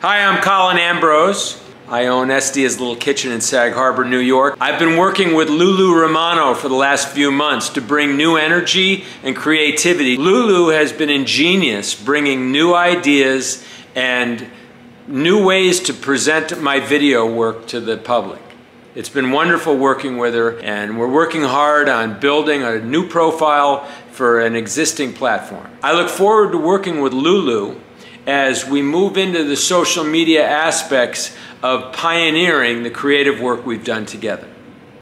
Hi, I'm Colin Ambrose. I own Estia's Little Kitchen in Sag Harbor, New York. I've been working with Lulu Romano for the last few months to bring new energy and creativity. Lulu has been ingenious bringing new ideas and new ways to present my video work to the public. It's been wonderful working with her and we're working hard on building a new profile for an existing platform. I look forward to working with Lulu as we move into the social media aspects of pioneering the creative work we've done together.